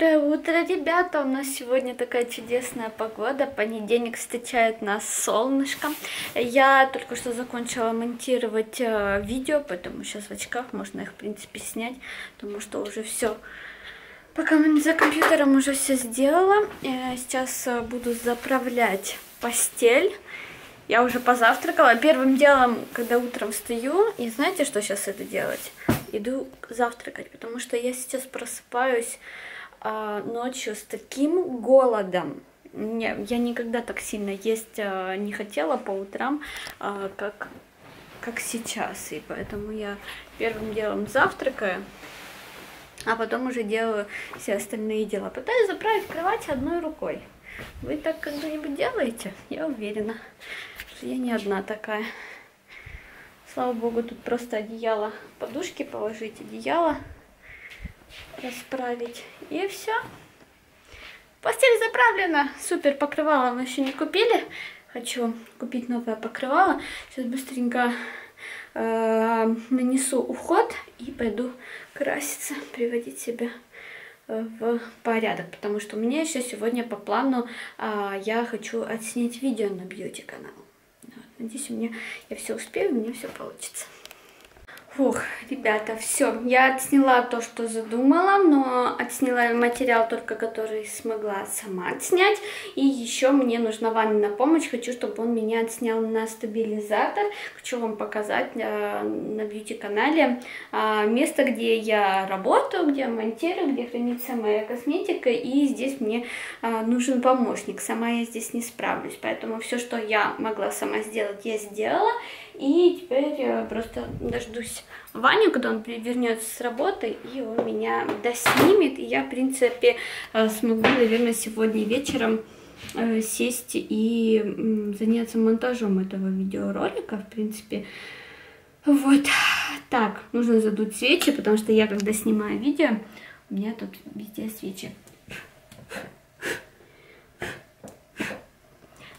Доброе утро, ребята! У нас сегодня такая чудесная погода. Понедельник встречает нас солнышком. Я только что закончила монтировать э, видео, поэтому сейчас в очках можно их, в принципе, снять, потому что уже все. Пока за компьютером уже все сделала. Я сейчас э, буду заправлять постель. Я уже позавтракала. Первым делом, когда утром встаю, и знаете, что сейчас это делать? Иду завтракать, потому что я сейчас просыпаюсь а, ночью с таким голодом. Не, я никогда так сильно есть а, не хотела по утрам, а, как, как сейчас. И поэтому я первым делом завтракаю, а потом уже делаю все остальные дела. Пытаюсь заправить кровать одной рукой. Вы так когда-нибудь делаете? Я уверена, что я не одна такая. Слава богу, тут просто одеяло, подушки положить, одеяло расправить. И все. Постель заправлена. Супер, покрывало мы еще не купили. Хочу купить новое покрывало. Сейчас быстренько э, нанесу уход и пойду краситься, приводить себя э, в порядок, потому что у меня еще сегодня по плану э, я хочу отснять видео на бьюти канал. Вот, надеюсь, у меня я все успею, у меня все получится. Фух, ребята, все, я отсняла то, что задумала, но отсняла материал только, который смогла сама отснять. И еще мне нужна Ванина помощь, хочу, чтобы он меня отснял на стабилизатор. Хочу вам показать э, на бьюти-канале э, место, где я работаю, где монтирую, где хранится моя косметика. И здесь мне э, нужен помощник, сама я здесь не справлюсь. Поэтому все, что я могла сама сделать, я сделала. И теперь я просто дождусь Ваню, когда он вернется с работы, и он меня доснимет. И я, в принципе, э, смогу, наверное, сегодня вечером э, сесть и заняться монтажом этого видеоролика, в принципе. Вот. Так, нужно задуть свечи, потому что я, когда снимаю видео, у меня тут везде свечи.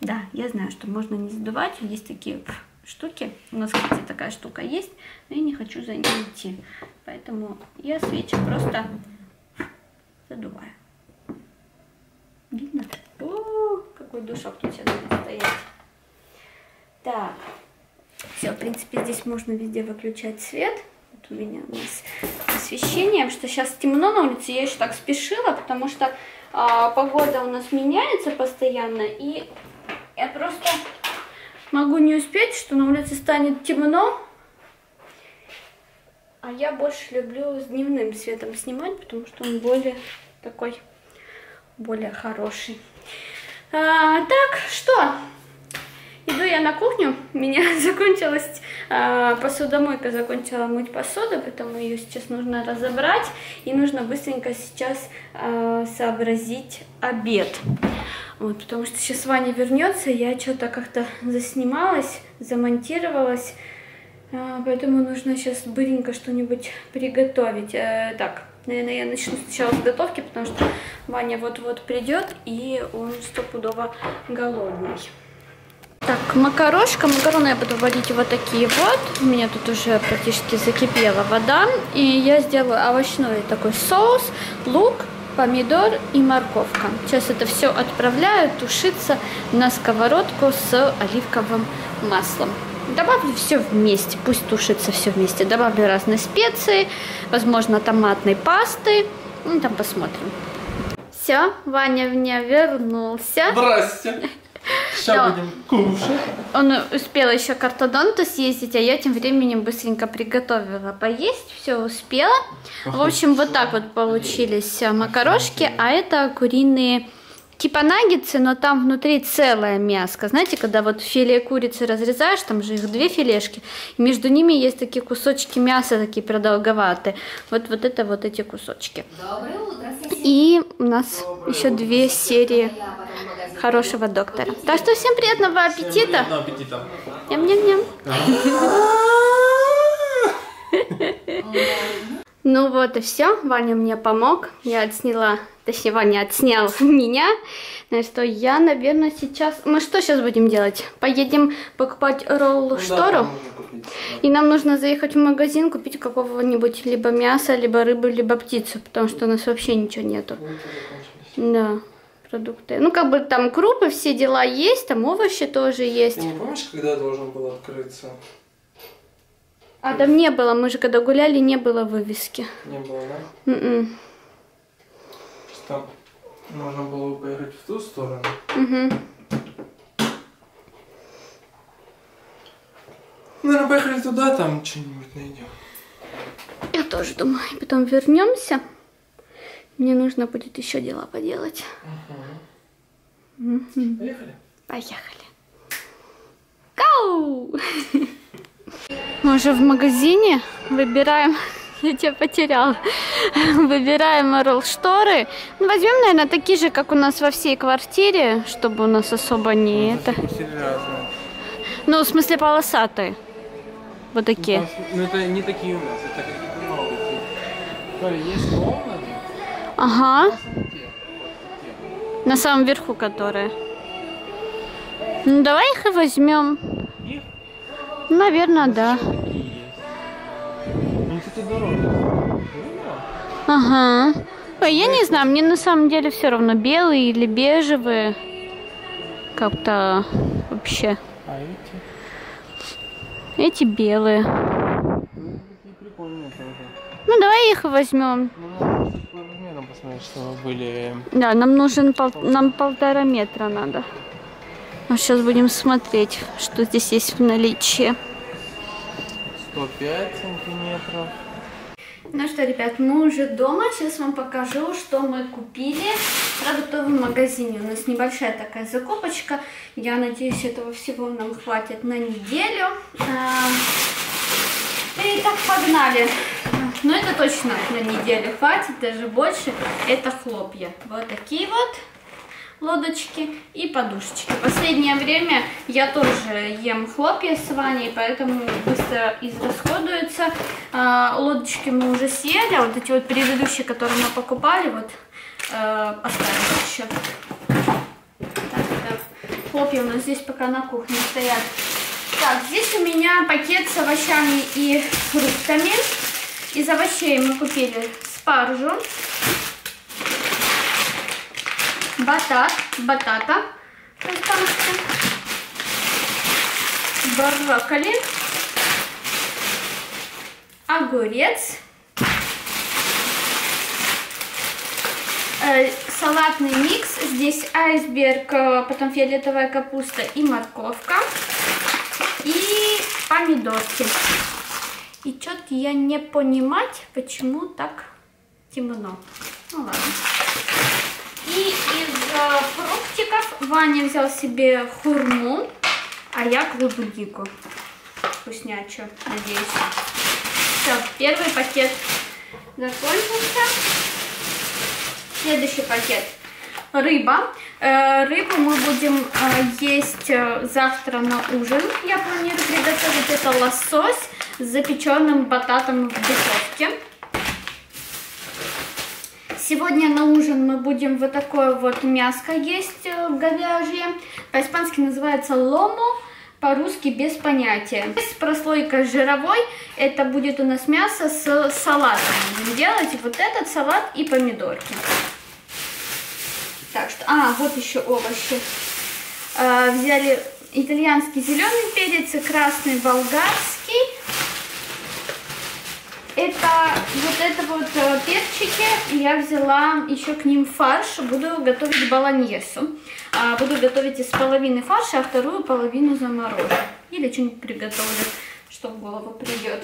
Да, я знаю, что можно не задувать, есть такие штуки. У нас, кстати, такая штука есть, но я не хочу за ней идти. Поэтому я свечи просто задуваю. Видно? О, какой душок тут сейчас будет стоять. Так. Все, в принципе, здесь можно везде выключать свет. Вот у меня у нас освещение, что сейчас темно на улице. Я еще так спешила, потому что а, погода у нас меняется постоянно. И я просто могу не успеть, что на улице станет темно. А я больше люблю с дневным светом снимать, потому что он более такой, более хороший. А, так, что? Иду я на кухню, у меня закончилась а, посудомойка, закончила мыть посуду, поэтому ее сейчас нужно разобрать. И нужно быстренько сейчас а, сообразить обед. Вот, потому что сейчас Ваня вернется, я что-то как-то заснималась, замонтировалась. А, поэтому нужно сейчас быренько что-нибудь приготовить. Э, так, наверное, я начну сначала с готовки, потому что Ваня вот-вот придет, и он стопудово голодный. Так, макарошка. Макароны я буду варить вот такие вот. У меня тут уже практически закипела вода. И я сделаю овощной такой соус, лук, помидор и морковка. Сейчас это все отправляю тушиться на сковородку с оливковым маслом. Добавлю все вместе, пусть тушится все вместе. Добавлю разные специи, возможно, томатной пасты. Ну, там посмотрим. Все, Ваня мне вернулся. Здрасте. Сейчас будем кушать. Он успел еще к ортодонту съездить, а я тем временем быстренько приготовила поесть, все успела. В общем, вот так вот получились э, макарошки, а это куриные типа наггетсы, но там внутри целая мяско. Знаете, когда вот филе курицы разрезаешь, там же их две филешки, и между ними есть такие кусочки мяса, такие продолговатые. Вот, вот это вот эти кусочки. И у нас Доброе еще две серии хорошего доктора. Так что всем приятного аппетита. Всем аппетита. Ням-ням-ням. Ну вот и все. Ваня мне помог. Я отсняла, точнее, Ваня отснял меня. На что я, наверное, сейчас... Мы что сейчас будем делать? Поедем покупать ролл-штору? Ну, да, И нам нужно заехать в магазин, купить какого-нибудь либо мяса, либо рыбы, либо птицу, потому что у нас вообще ничего нету. Закончились. Да, продукты. Ну, как бы там крупы, все дела есть, там овощи тоже есть. Ты не помнишь, когда должен был открыться? А там не было, мы же когда гуляли, не было вывески. Не было, да? М-м. Просто можно было бы поехать в ту сторону. Мгм. Наверное, поехали туда, там что-нибудь найдем. Я тоже думаю, потом вернемся. Мне нужно будет еще дела поделать. Мгм. Поехали. Поехали. Гоу! Мы уже в магазине выбираем... Я тебя потеряла. Выбираем ролл шторы. Ну, возьмем, наверное, такие же, как у нас во всей квартире, чтобы у нас особо не это. Все разные. Ну, в смысле полосатые. Вот такие. Там, Ну, это не такие у нас, это какие-то новые. Коля, есть ровные, Ага. На самом верху которые. Ну, давай их и возьмем. Их Наверное, да. Ну, кстати, дорого. Ага. Ой, я не знаю, мне на самом деле все равно белые или бежевые. Как-то вообще. А эти? Эти белые. Ну. Ну, давай их возьмем. Ну, чтобы были... Да, нам нужен пол- нам полтора метра надо. А сейчас будем смотреть, что здесь есть в наличии. 105 сантиметров. Ну что, ребят, мы уже дома. Сейчас вам покажу, что мы купили в продуктовом магазине. У нас небольшая такая закупочка. Я надеюсь, этого всего нам хватит на неделю. А, Итак, погнали. Ну, это точно на неделю хватит, даже больше. Это хлопья. Вот такие вот лодочки и подушечки. Последнее время я тоже ем хлопья с Ваней, поэтому быстро израсходуются. А, лодочки мы уже съели, а вот эти вот предыдущие, которые мы покупали, вот э, остались еще. Так, так. Хлопья у нас здесь пока на кухне стоят. Так, здесь у меня пакет с овощами и фруктами. Из овощей мы купили спаржу, батат, батата, по-испански, брокколи, огурец, э, салатный микс. Здесь айсберг, э, потом фиолетовая капуста и морковка. И помидорки. И что-то я не понимать, почему так темно. Ну ладно. И из э, фруктиков Ваня взял себе хурму, а я клубнику. Вкуснячую, надеюсь. Все, первый пакет закончился. Следующий пакет. Рыба. Э, рыбу мы будем э, есть э, завтра на ужин. Я планирую приготовить это лосось с запеченным бататом в духовке. Сегодня на ужин мы будем вот такое вот мяско есть э, говяжье. По-испански называется ломо, по-русски без понятия. С прослойкой жировой это будет у нас мясо с салатом. Будем делать вот этот салат и помидорки. Так что, а, вот еще овощи. Э, взяли итальянский зеленый перец и красный болгарский. Это вот это вот э, перчики. Я взяла еще к ним фарш. Буду готовить баланьесу. А, буду готовить из половины фарша, а вторую половину заморожу. Или что-нибудь приготовлю, что в голову придет.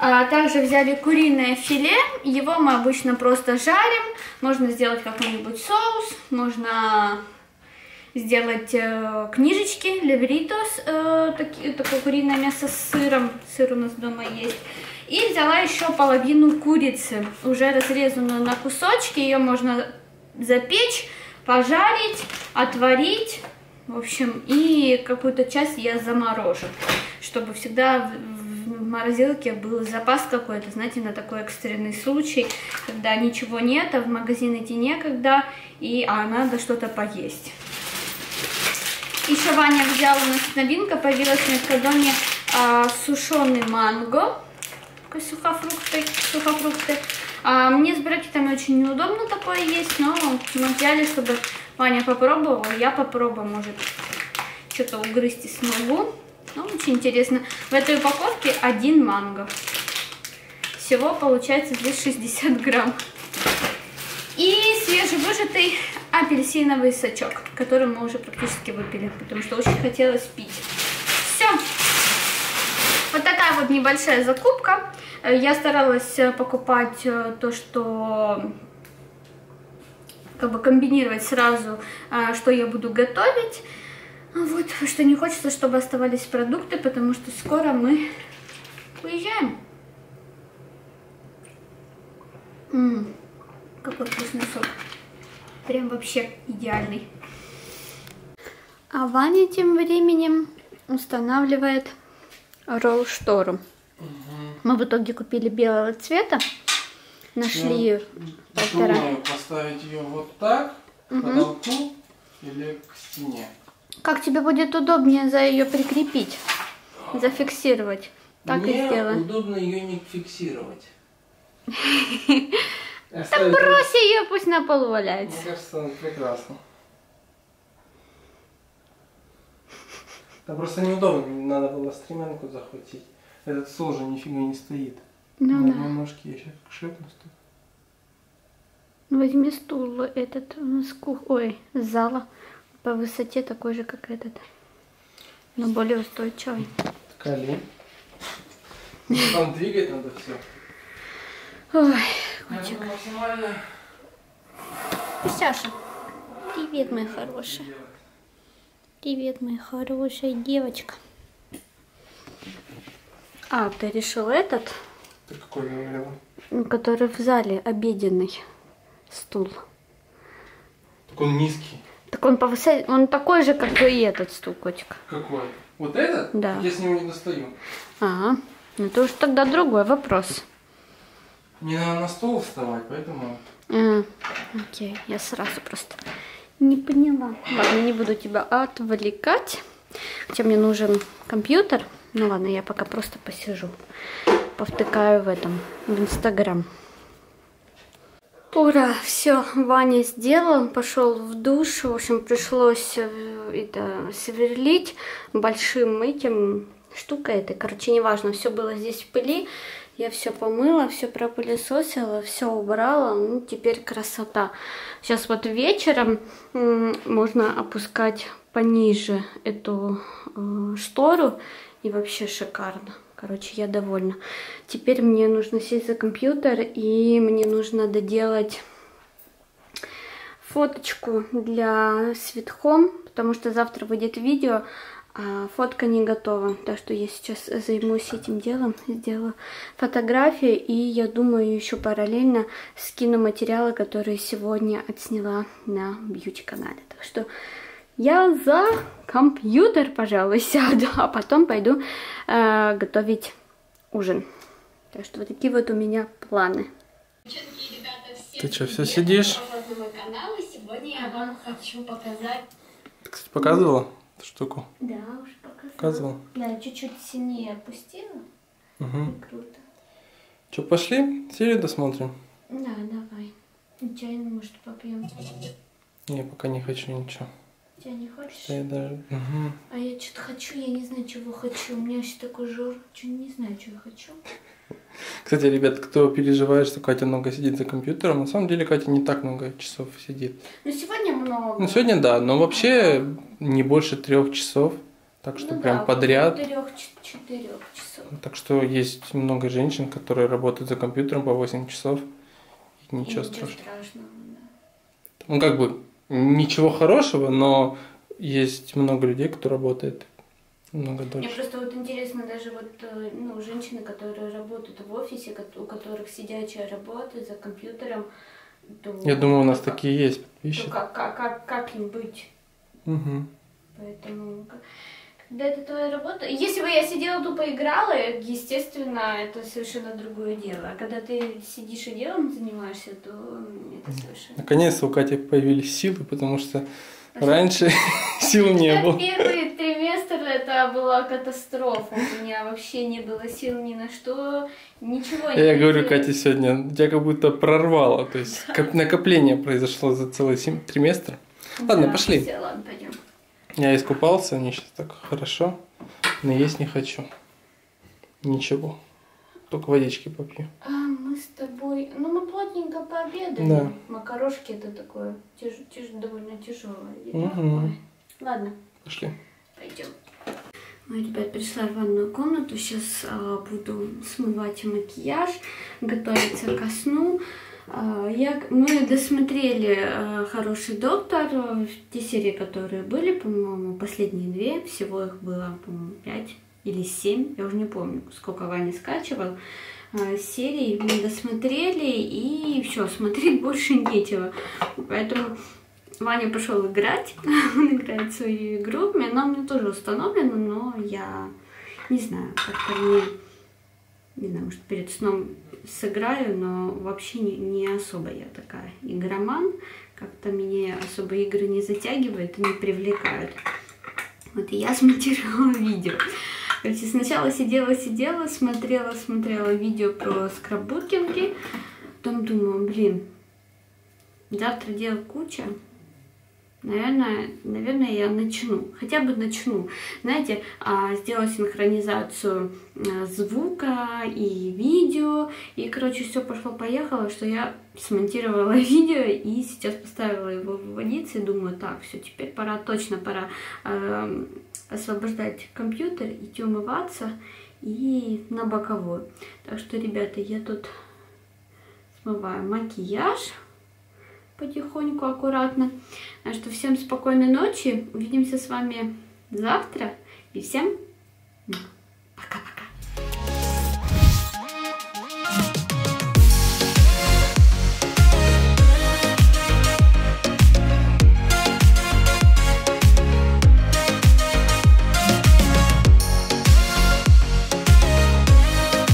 А, также взяли куриное филе. Его мы обычно просто жарим. Можно сделать какой-нибудь соус. Можно сделать э, книжечки, левритос, э, таки- такое куриное мясо с сыром, сыр у нас дома есть. И взяла еще половину курицы, уже разрезанную на кусочки, ее можно запечь, пожарить, отварить, в общем, и какую-то часть я заморожу, чтобы всегда в морозилке был запас какой-то, знаете, на такой экстренный случай, когда ничего нет, а в магазин идти некогда, и а надо что-то поесть. Еще Ваня взял у нас новинка, появилась в Меркадоне а, сушеный манго. Такой сухофрукты, сухофрукты. А, мне с брекетами очень неудобно такое есть, но мы взяли, чтобы Ваня попробовал, я попробую, может, что-то угрызть и смогу. Ну, очень интересно. В этой упаковке один манго. Всего получается здесь 60 грамм. И свежевыжатый апельсиновый сочок, который мы уже практически выпили, потому что очень хотелось пить. Все. Вот такая вот небольшая закупка. Я старалась покупать э, то, что как бы комбинировать сразу, э, что я буду готовить. Вот, что не хочется, чтобы оставались продукты, потому что скоро мы уезжаем. М какой вкусный сок. Прям вообще идеальный. А Ваня тем временем устанавливает ролл-штору. Угу. Мы в итоге купили белого цвета. Нашли Я полтора. Думаю, поставить ее вот так, к потолку или к стене. Как тебе будет удобнее за ее прикрепить? Зафиксировать. Так Мне и удобно ее не фиксировать. Да Оставить- брось ее, пусть на полу валяется. Мне кажется, прекрасно. Да просто неудобно, надо было стремянку захватить. Этот стол же нифига не стоит. Ну На да. одной ножке я сейчас шлепнусь тут. Возьми стул этот с кух... Ой, с зала. По высоте такой же, как этот. Но более устойчивый. Колень. Там двигать надо все. Ой, Это максимально Саша. Привет, моя хорошая. Привет, моя хорошая девочка. А, ты решил этот, Ты какой говорила? который в зале, обеденный стул. Так он низкий. Так он по высоте, он такой же, как и этот стул, котик. Какой? Вот этот? Да. Я с него не достаю. Ага, ну это уж тогда другой вопрос. Мне надо на стол вставать, поэтому... А, окей, я сразу просто не поняла. Ладно, не буду тебя отвлекать. Хотя мне нужен компьютер. Ну ладно, я пока просто посижу. Повтыкаю в этом, в Инстаграм. Ура, все, Ваня сделал, пошел в душ. В общем, пришлось э, это сверлить большим этим штукой этой. Короче, неважно, все было здесь в пыли. Я все помыла, все пропылесосила, все убрала. Ну, теперь красота. Сейчас вот вечером можно опускать пониже эту э, штору. И вообще шикарно. Короче, я довольна. Теперь мне нужно сесть за компьютер и мне нужно доделать фоточку для Sweet потому что завтра выйдет видео, а фотка не готова. Так что я сейчас займусь этим делом, сделаю фотографии и я думаю еще параллельно скину материалы, которые сегодня отсняла на бьюти-канале. Так что я за компьютер, пожалуй, сяду, а потом пойду э, готовить ужин. Так что вот такие вот у меня планы. Ты что, все сидишь? на мой канал, и сегодня я вам хочу показать... Ты, кстати, показывала эту штуку? Да, уже показала. Показывала? Да, чуть-чуть сильнее опустила. Угу. Круто. Что, пошли? Серию досмотрим? Да, давай. Чайно, может, попьем. Я пока не хочу ничего. Чай не хочешь? Я даже... Угу. А я что-то хочу, я не знаю, чего хочу. У меня вообще такой жор. Что не знаю, чего я хочу. Кстати, ребят, кто переживает, что Катя много сидит за компьютером, на самом деле Катя не так много часов сидит. Ну, сегодня много. Ну, сегодня да, но вообще не больше трех часов. Так что Ну прям да, подряд. Трех-четырех часов. Так что есть много женщин, которые работают за компьютером по 8 часов. И ничего И страшного. страшного, да. Ну, как бы, ничего хорошего, но есть много людей, кто работает много Мне дольше. просто вот интересно, даже вот э, ну, женщины, которые работают в офисе, у которых сидячая работа за компьютером, то, Я думаю, у нас то такие есть как, подписчики. то как, как, как, как им быть? Мгм. Поэтому, когда это твоя работа... Если бы я сидела тупо играла, естественно, это совершенно другое дело. А когда ты сидишь и делом занимаешься, то это совершенно... Наконец-то у Кати появились силы, потому что Раньше сил не было. Первый триместр это была катастрофа. У меня вообще не было сил ни на что, ничего не Я говорю. Кате сегодня, тебя как будто прорвало. То есть коп- накопление произошло за целый триместр. Ладно, Да, пошли. ладно, пойдем. Я искупался, мне сейчас так хорошо, но есть не хочу. Ничего. Только водички попью. А мы с тобой, ну мы плотненько пообедали. Да. Макарошки это такое тяж- тяж- довольно тяжелое. Мгм. Ладно, Пошли. пойдем. Ну, ребят, пришла в ванную комнату. Сейчас буду смывать макияж, готовиться ко сну. А, я, мы досмотрели а, «Хороший доктор», а, те серии, которые были, по-моему, последние две. Всего их было, по-моему, пять или семь. Я уже не помню, сколько Ваня скачивал. А, серий мы досмотрели, и все, смотреть больше нечего. Поэтому Ваня пошел играть, он играет свою игру, она у меня тоже установлена, но я не знаю, как-то мне, не знаю, может перед сном сыграю, но вообще не, не особо я такая игроман, как-то меня особо игры не затягивают и не привлекают. Вот и я смонтировала видео. Короче, сначала сидела-сидела, смотрела-смотрела видео про скраббукинги, потом думаю, блин, завтра дел куча, Наверное, наверное, я начну, хотя бы начну, знаете, а, сделать синхронизацию а, звука и видео, и, короче, все пошло-поехало, что я смонтировала видео и сейчас поставила его выводиться и думаю, так, все, теперь пора, точно пора эм, освобождать компьютер, идти умываться и на боковую. Так что, ребята, я тут смываю макияж потихоньку, аккуратно. Так что всем спокойной ночи. Увидимся с вами завтра. И всем